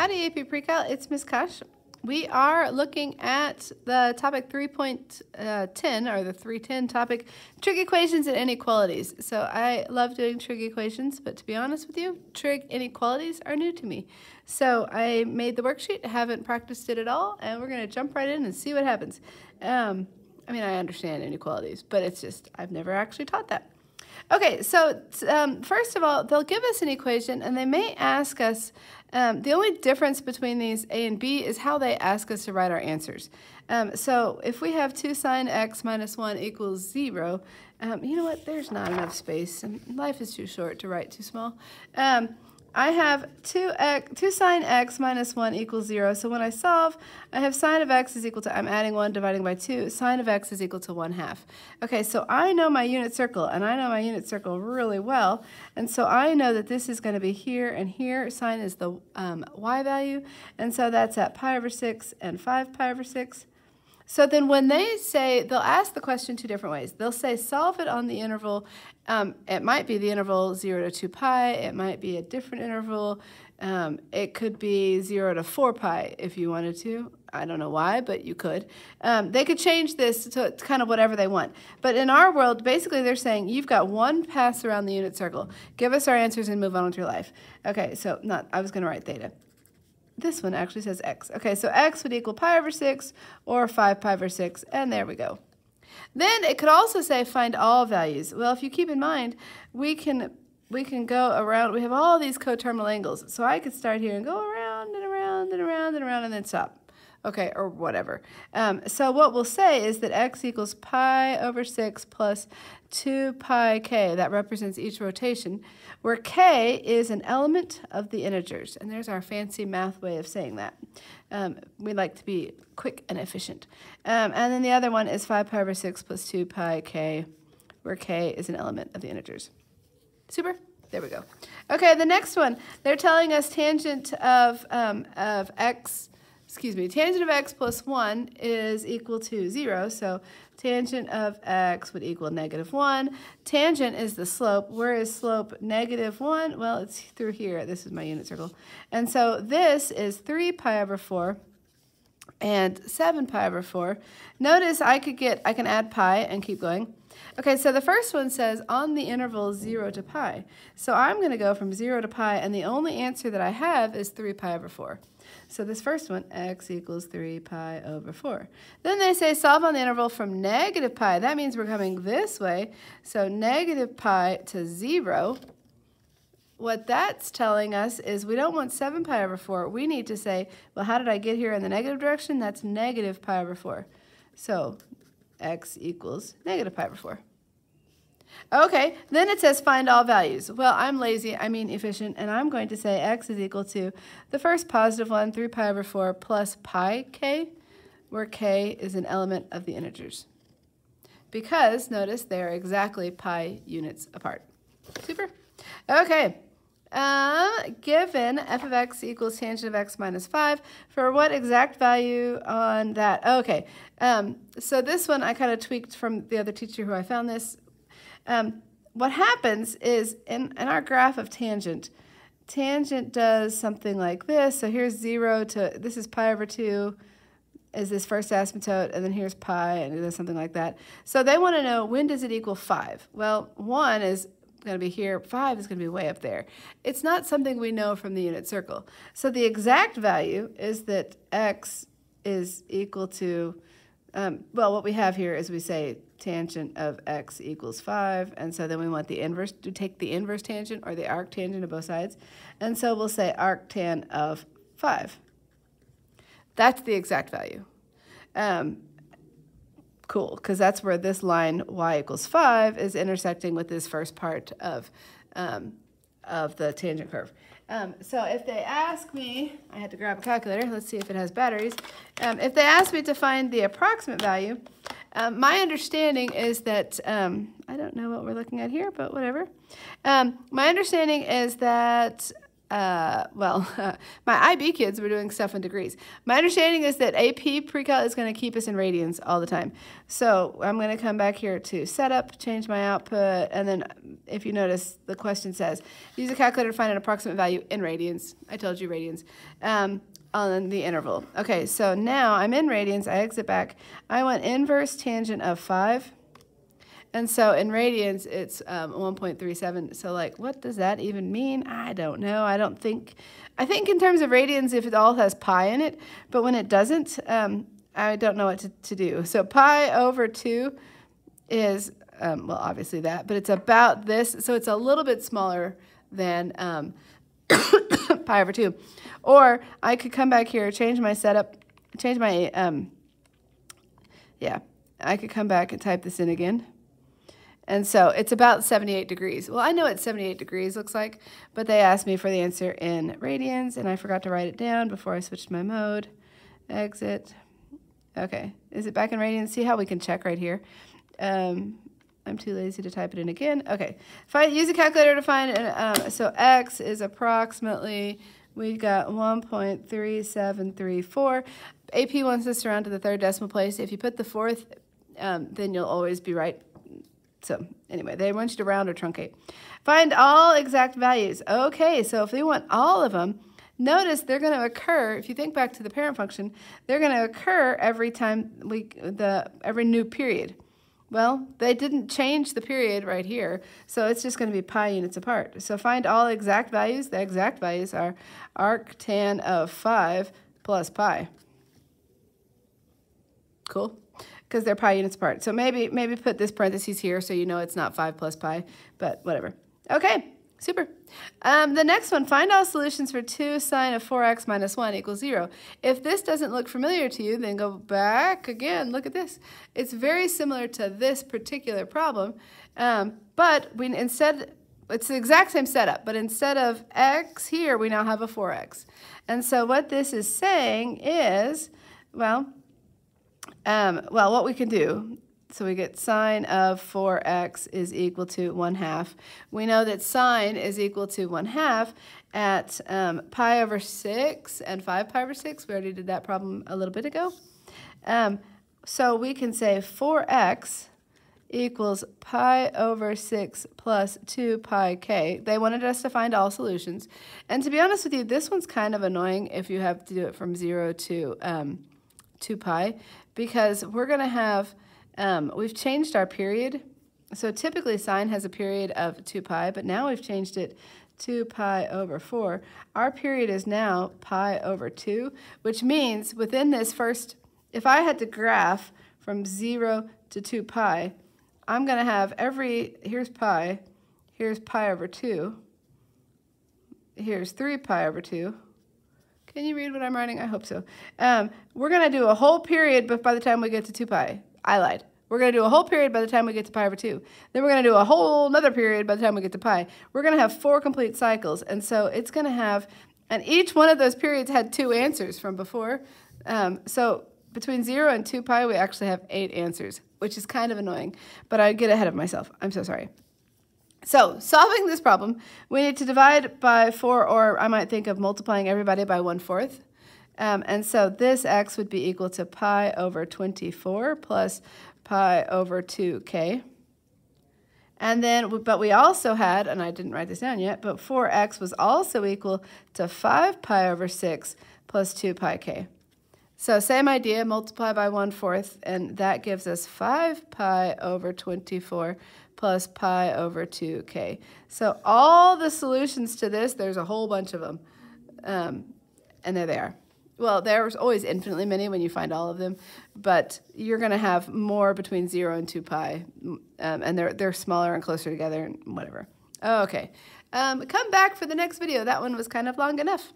Howdy, AP Pre-Cal. It's Miss Kosh. We are looking at the topic 3.10, uh, or the 310 topic, trig equations and inequalities. So I love doing trig equations, but to be honest with you, trig inequalities are new to me. So I made the worksheet, haven't practiced it at all, and we're going to jump right in and see what happens. Um, I mean, I understand inequalities, but it's just, I've never actually taught that. Okay, so um, first of all, they'll give us an equation and they may ask us, um, the only difference between these A and B is how they ask us to write our answers. Um, so if we have 2 sine x minus 1 equals 0, um, you know what, there's not enough space and life is too short to write too small. I have 2, x, 2 sine x minus 1 equals 0. So when I solve, I have sine of x is equal to, I'm adding 1 dividing by 2, sine of x is equal to 1 half. Okay, so I know my unit circle, and I know my unit circle really well. And so I know that this is going to be here and here. Sine is the um, y value. And so that's at pi over 6 and 5 pi over 6. So then when they say, they'll ask the question two different ways. They'll say solve it on the interval. Um, it might be the interval 0 to 2 pi. It might be a different interval. Um, it could be 0 to 4 pi if you wanted to. I don't know why, but you could. Um, they could change this to kind of whatever they want. But in our world, basically they're saying you've got one pass around the unit circle. Give us our answers and move on with your life. Okay, so not, I was going to write theta. This one actually says x. Okay, so x would equal pi over 6 or 5 pi over 6, and there we go. Then it could also say find all values. Well, if you keep in mind, we can we can go around, we have all these coterminal angles. So I could start here and go around and around and around and around and then stop okay, or whatever. Um, so what we'll say is that x equals pi over 6 plus 2 pi k. That represents each rotation, where k is an element of the integers. And there's our fancy math way of saying that. Um, we like to be quick and efficient. Um, and then the other one is 5 pi over 6 plus 2 pi k, where k is an element of the integers. Super? There we go. Okay, the next one, they're telling us tangent of, um, of x excuse me, tangent of x plus 1 is equal to 0. So tangent of x would equal negative 1. Tangent is the slope. Where is slope negative 1? Well, it's through here. This is my unit circle. And so this is 3 pi over 4 and 7 pi over 4. Notice I could get, I can add pi and keep going. Okay, so the first one says on the interval 0 to pi. So I'm going to go from 0 to pi, and the only answer that I have is 3 pi over 4. So this first one, x equals 3 pi over 4. Then they say solve on the interval from negative pi. That means we're coming this way. So negative pi to 0. What that's telling us is we don't want 7 pi over 4. We need to say, well, how did I get here in the negative direction? That's negative pi over 4. So x equals negative pi over 4. Okay, then it says find all values. Well, I'm lazy, I mean efficient, and I'm going to say x is equal to the first positive one, 3 pi over 4, plus pi k, where k is an element of the integers. Because, notice, they are exactly pi units apart. Super. Okay. Uh, given f of x equals tangent of x minus 5, for what exact value on that? Okay, um, so this one I kind of tweaked from the other teacher who I found this um, what happens is in, in our graph of tangent, tangent does something like this. So here's 0 to, this is pi over 2 is this first asymptote, and then here's pi, and it does something like that. So they want to know when does it equal 5? Well, 1 is going to be here, 5 is going to be way up there. It's not something we know from the unit circle. So the exact value is that x is equal to um, well, what we have here is we say tangent of x equals 5, and so then we want the inverse, to take the inverse tangent or the arctangent of both sides, and so we'll say arctan of 5. That's the exact value. Um, cool, because that's where this line y equals 5 is intersecting with this first part of, um, of the tangent curve. Um, so if they ask me, I had to grab a calculator, let's see if it has batteries. Um, if they ask me to find the approximate value, um, my understanding is that, um, I don't know what we're looking at here, but whatever. Um, my understanding is that uh, well, my IB kids were doing stuff in degrees. My understanding is that AP pre-cal is going to keep us in radians all the time. So I'm going to come back here to setup, change my output, and then if you notice, the question says, use a calculator to find an approximate value in radians. I told you radians. Um, on the interval. Okay, so now I'm in radians. I exit back. I want inverse tangent of 5 and so in radians, it's um, 1.37. So like, what does that even mean? I don't know. I don't think, I think in terms of radians, if it all has pi in it, but when it doesn't, um, I don't know what to, to do. So pi over 2 is, um, well, obviously that, but it's about this. So it's a little bit smaller than um, pi over 2. Or I could come back here, change my setup, change my, um, yeah, I could come back and type this in again. And so it's about 78 degrees. Well, I know what 78 degrees looks like, but they asked me for the answer in radians, and I forgot to write it down before I switched my mode. Exit. Okay, is it back in radians? See how we can check right here. Um, I'm too lazy to type it in again. Okay, if I use a calculator to find it, um, so x is approximately, we got 1.3734. AP wants us to round to the third decimal place. If you put the fourth, um, then you'll always be right so anyway, they want you to round or truncate. Find all exact values. Okay, so if we want all of them, notice they're going to occur, if you think back to the parent function, they're going to occur every time we, the, every new period. Well, they didn't change the period right here, so it's just going to be pi units apart. So find all exact values. The exact values are arctan of 5 plus pi. Cool because they're pi units apart. So maybe maybe put this parentheses here so you know it's not 5 plus pi, but whatever. Okay, super. Um, the next one, find all solutions for 2 sine of 4x minus 1 equals 0. If this doesn't look familiar to you, then go back again. Look at this. It's very similar to this particular problem, um, but we instead it's the exact same setup, but instead of x here, we now have a 4x. And so what this is saying is, well, um, well, what we can do, so we get sine of 4x is equal to 1 half. We know that sine is equal to 1 half at um, pi over 6 and 5 pi over 6. We already did that problem a little bit ago. Um, so we can say 4x equals pi over 6 plus 2 pi k. They wanted us to find all solutions. And to be honest with you, this one's kind of annoying if you have to do it from 0 to um, 2 pi because we're going to have, um, we've changed our period. So typically sine has a period of 2 pi, but now we've changed it 2 pi over 4. Our period is now pi over 2, which means within this first, if I had to graph from 0 to 2 pi, I'm going to have every, here's pi, here's pi over 2, here's 3 pi over 2, can you read what I'm writing? I hope so. Um, we're going to do a whole period but by the time we get to 2 pi. I lied. We're going to do a whole period by the time we get to pi over 2. Then we're going to do a whole another period by the time we get to pi. We're going to have four complete cycles. And so it's going to have, and each one of those periods had two answers from before. Um, so between 0 and 2 pi, we actually have eight answers, which is kind of annoying. But I get ahead of myself. I'm so sorry. So solving this problem, we need to divide by 4, or I might think of multiplying everybody by 1 fourth. Um, and so this x would be equal to pi over 24 plus pi over 2k. And then, but we also had, and I didn't write this down yet, but 4x was also equal to 5 pi over 6 plus 2 pi k. So same idea, multiply by 1 fourth, and that gives us 5 pi over 24 plus pi over 2k. So all the solutions to this, there's a whole bunch of them, um, and they are. There. Well, there's always infinitely many when you find all of them, but you're going to have more between 0 and 2 pi, um, and they're, they're smaller and closer together and whatever. Okay, um, come back for the next video. That one was kind of long enough.